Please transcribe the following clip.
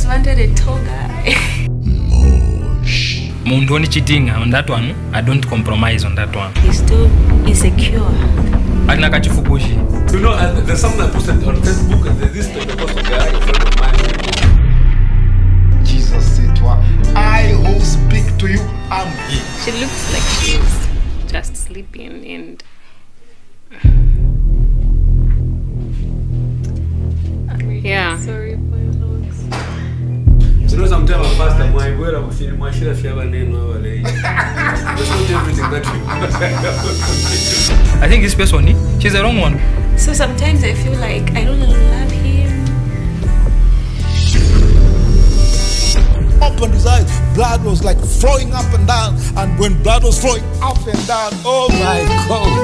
I've wanted a tall guy. muntu oni chitinga on that one i don't compromise on that one He's too insecure. alina kachifukushi You know, uh, there's something I posted on Facebook, and there's this Pentecostal guy, a friend of mine. Jesus c'est toi. I who speak to you am he. She looks like she's just sleeping and yeah. Sorry for your looks. You know, sometimes I pastor, my word, I'm feeling my shit, I name, no, like, That's not everything that you i think this person she's the wrong one So sometimes I feel like I don't love him. Opened his eyes, blood was like flowing up and down, and when blood was flowing up and down, oh my God.